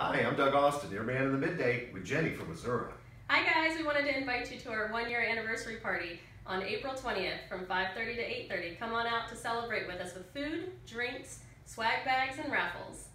Hi, I'm Doug Austin, your man in the midday with Jenny from Azura. Hi guys, we wanted to invite you to our one year anniversary party on April 20th from 5.30 to 8.30. Come on out to celebrate with us with food, drinks, swag bags, and raffles.